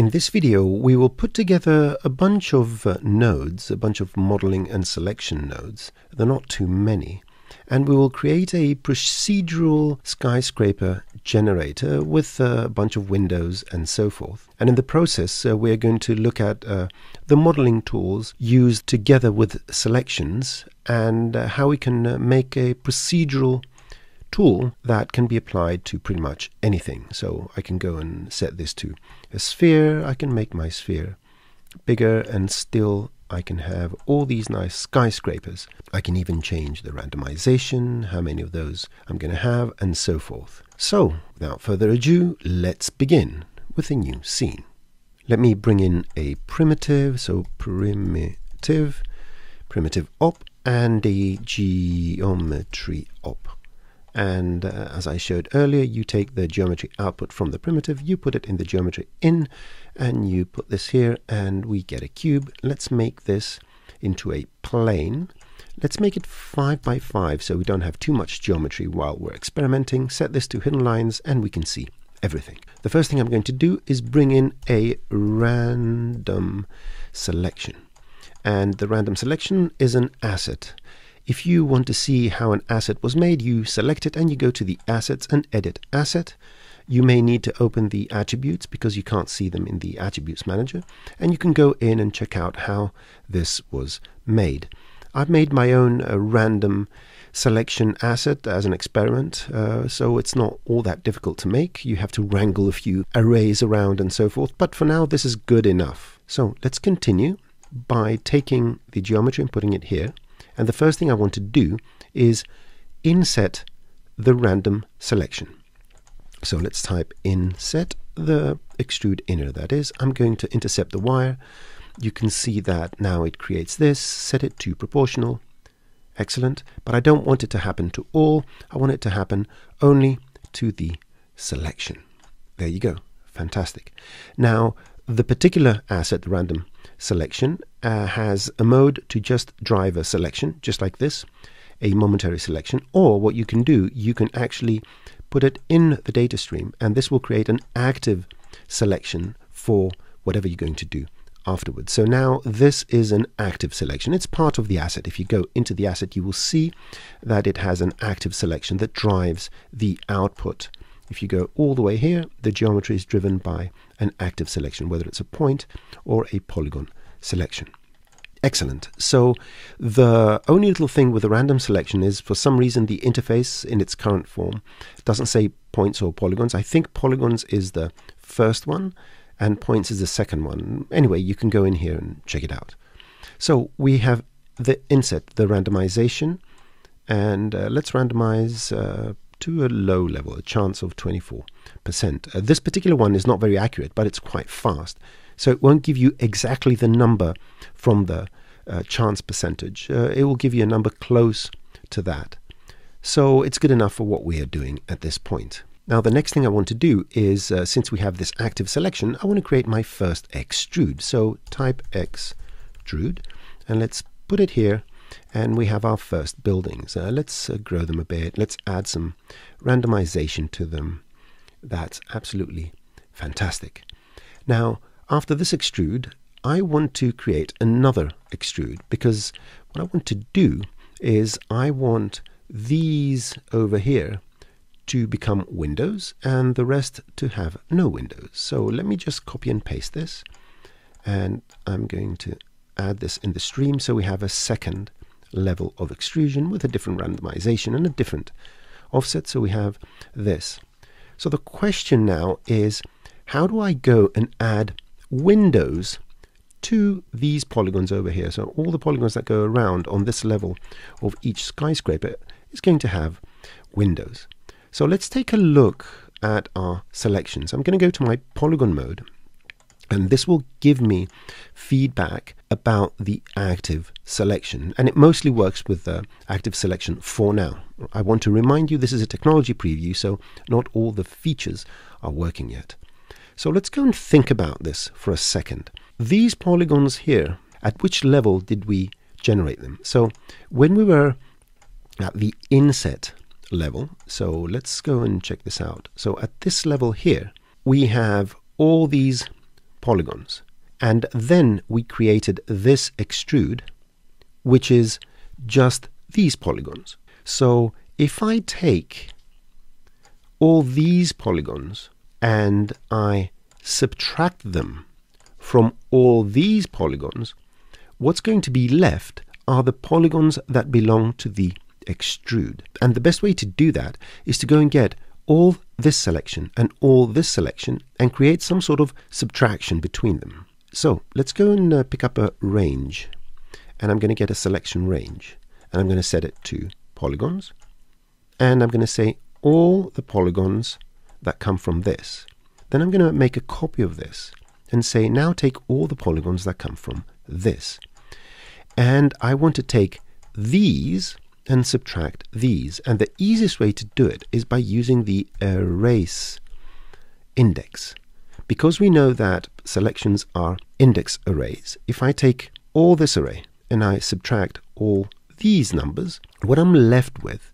In this video, we will put together a bunch of uh, nodes, a bunch of modeling and selection nodes. They're not too many. And we will create a procedural skyscraper generator with a bunch of windows and so forth. And in the process, uh, we're going to look at uh, the modeling tools used together with selections and uh, how we can uh, make a procedural tool that can be applied to pretty much anything. So I can go and set this to a sphere. I can make my sphere bigger and still I can have all these nice skyscrapers. I can even change the randomization, how many of those I'm going to have, and so forth. So, without further ado, let's begin with a new scene. Let me bring in a primitive, so primitive, primitive op, and a geometry op. And uh, as I showed earlier, you take the geometry output from the primitive, you put it in the geometry in, and you put this here, and we get a cube. Let's make this into a plane. Let's make it 5 by 5 so we don't have too much geometry while we're experimenting. Set this to hidden lines, and we can see everything. The first thing I'm going to do is bring in a random selection. And the random selection is an asset. If you want to see how an asset was made, you select it and you go to the Assets and Edit Asset. You may need to open the attributes because you can't see them in the Attributes Manager. And you can go in and check out how this was made. I've made my own uh, random selection asset as an experiment, uh, so it's not all that difficult to make. You have to wrangle a few arrays around and so forth, but for now this is good enough. So let's continue by taking the geometry and putting it here. And the first thing I want to do is inset the random selection. So let's type inset the extrude inner. That is, I'm going to intercept the wire. You can see that now it creates this. Set it to proportional. Excellent. But I don't want it to happen to all. I want it to happen only to the selection. There you go. Fantastic. Now, the particular asset, random selection uh, has a mode to just drive a selection, just like this, a momentary selection. Or what you can do, you can actually put it in the data stream, and this will create an active selection for whatever you're going to do afterwards. So now this is an active selection. It's part of the asset. If you go into the asset, you will see that it has an active selection that drives the output. If you go all the way here, the geometry is driven by an active selection, whether it's a point or a polygon selection. Excellent. So the only little thing with the random selection is for some reason the interface in its current form doesn't say points or polygons. I think polygons is the first one and points is the second one. Anyway, you can go in here and check it out. So we have the inset, the randomization, and uh, let's randomize uh, to a low level, a chance of 24%. Uh, this particular one is not very accurate, but it's quite fast. So it won't give you exactly the number from the uh, chance percentage. Uh, it will give you a number close to that. So it's good enough for what we are doing at this point. Now the next thing I want to do is, uh, since we have this active selection, I want to create my first extrude. So type extrude, and let's put it here, and we have our first buildings. Uh, let's uh, grow them a bit. Let's add some randomization to them. That's absolutely fantastic. Now, after this extrude, I want to create another extrude because what I want to do is I want these over here to become windows and the rest to have no windows. So let me just copy and paste this and I'm going to add this in the stream so we have a second level of extrusion with a different randomization and a different offset. So we have this. So the question now is how do I go and add windows to these polygons over here. So all the polygons that go around on this level of each skyscraper is going to have windows. So let's take a look at our selections. I'm going to go to my polygon mode and this will give me feedback about the active selection. And it mostly works with the active selection for now. I want to remind you this is a technology preview, so not all the features are working yet. So let's go and think about this for a second. These polygons here, at which level did we generate them? So when we were at the inset level, so let's go and check this out. So at this level here, we have all these polygons. And then we created this extrude, which is just these polygons. So if I take all these polygons and I subtract them from all these polygons, what's going to be left are the polygons that belong to the extrude. And the best way to do that is to go and get all this selection and all this selection and create some sort of subtraction between them. So let's go and uh, pick up a range and I'm going to get a selection range and I'm going to set it to polygons and I'm going to say all the polygons that come from this. Then I'm going to make a copy of this and say now take all the polygons that come from this. And I want to take these and subtract these. And the easiest way to do it is by using the erase index. Because we know that selections are index arrays, if I take all this array and I subtract all these numbers, what I'm left with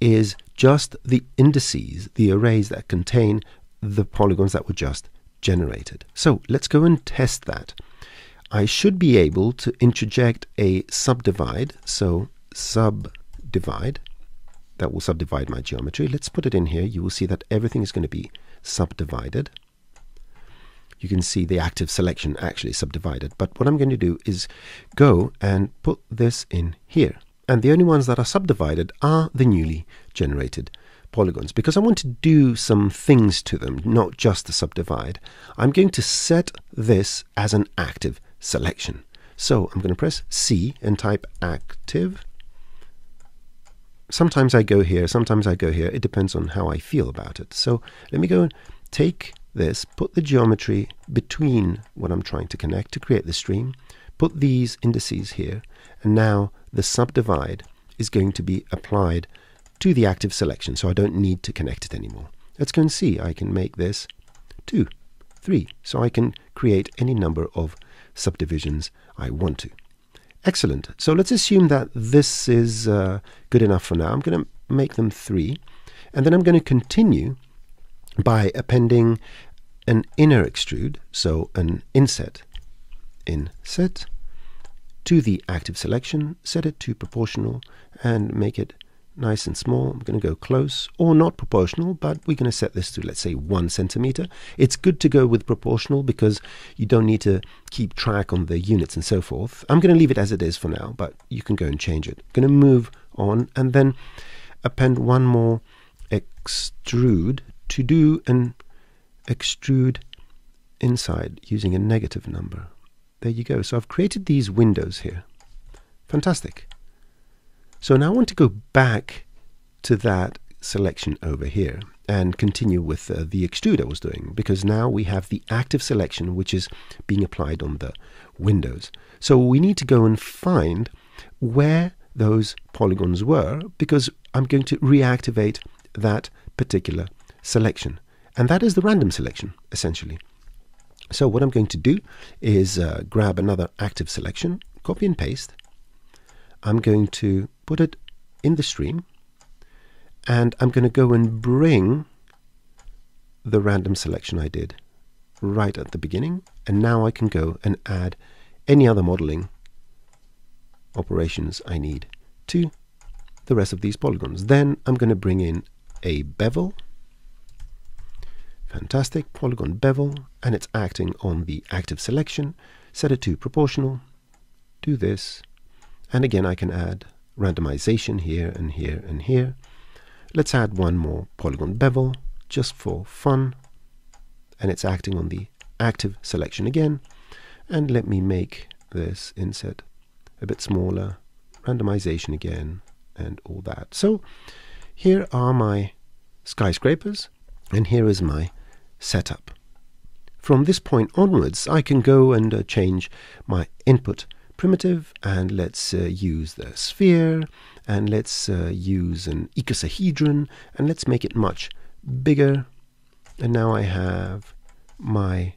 is just the indices, the arrays that contain the polygons that were just generated. So let's go and test that. I should be able to interject a subdivide, so subdivide, that will subdivide my geometry. Let's put it in here. You will see that everything is going to be subdivided. You can see the active selection actually subdivided. But what I'm going to do is go and put this in here. And the only ones that are subdivided are the newly generated polygons because I want to do some things to them, not just the subdivide. I'm going to set this as an active selection. So I'm going to press C and type active. Sometimes I go here, sometimes I go here. It depends on how I feel about it. So let me go and take this, put the geometry between what I'm trying to connect to create the stream, put these indices here, and now the subdivide is going to be applied to the active selection, so I don't need to connect it anymore. Let's go and see. I can make this 2, 3, so I can create any number of subdivisions I want to. Excellent. So let's assume that this is uh, good enough for now. I'm going to make them 3, and then I'm going to continue by appending an inner extrude, so an inset, inset, to the active selection, set it to proportional, and make it nice and small. I'm going to go close or not proportional, but we're going to set this to, let's say, one centimeter. It's good to go with proportional because you don't need to keep track on the units and so forth. I'm going to leave it as it is for now, but you can go and change it. I'm going to move on and then append one more extrude to do an extrude inside using a negative number. There you go. So I've created these windows here. Fantastic. So now I want to go back to that selection over here and continue with uh, the extrude I was doing because now we have the active selection which is being applied on the windows. So we need to go and find where those polygons were because I'm going to reactivate that particular selection. And that is the random selection, essentially. So what I'm going to do is uh, grab another active selection, copy and paste, I'm going to put it in the stream and I'm going to go and bring the random selection I did right at the beginning and now I can go and add any other modeling operations I need to the rest of these polygons. Then I'm going to bring in a bevel fantastic polygon bevel and it's acting on the active selection set it to proportional do this and again, I can add randomization here and here and here. Let's add one more polygon bevel just for fun. And it's acting on the active selection again. And let me make this inset a bit smaller, randomization again, and all that. So here are my skyscrapers, and here is my setup. From this point onwards, I can go and uh, change my input primitive and let's uh, use the sphere and let's uh, use an icosahedron and let's make it much bigger. And now I have my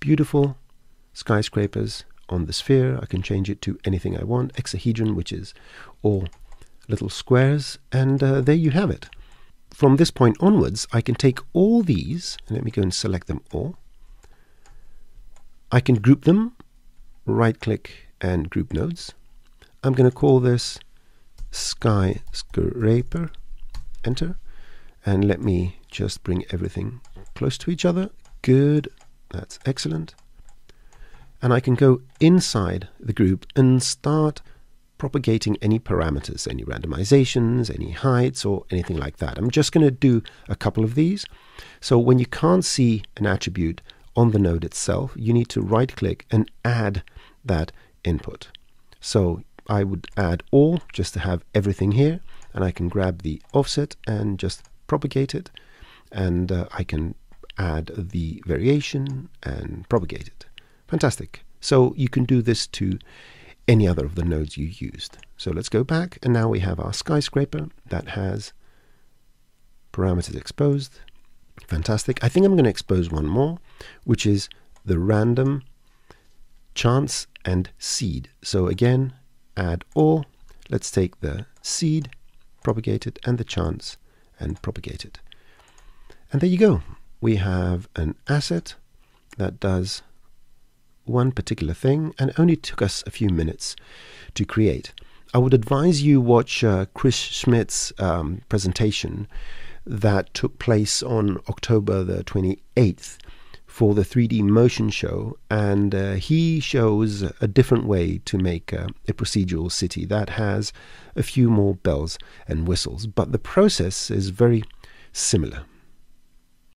beautiful skyscrapers on the sphere. I can change it to anything I want. Hexahedron which is all little squares and uh, there you have it. From this point onwards I can take all these and let me go and select them all. I can group them, right click and group nodes. I'm going to call this skyscraper, enter, and let me just bring everything close to each other. Good, that's excellent. And I can go inside the group and start propagating any parameters, any randomizations, any heights, or anything like that. I'm just going to do a couple of these. So when you can't see an attribute on the node itself, you need to right click and add that input. So I would add all just to have everything here, and I can grab the offset and just propagate it, and uh, I can add the variation and propagate it. Fantastic. So you can do this to any other of the nodes you used. So let's go back, and now we have our skyscraper that has parameters exposed. Fantastic. I think I'm going to expose one more, which is the random chance and seed. So again, add all. Let's take the seed, propagate it, and the chance, and propagate it. And there you go. We have an asset that does one particular thing and only took us a few minutes to create. I would advise you watch uh, Chris Schmidt's um, presentation that took place on October the 28th for the 3D motion show, and uh, he shows a different way to make uh, a procedural city that has a few more bells and whistles, but the process is very similar.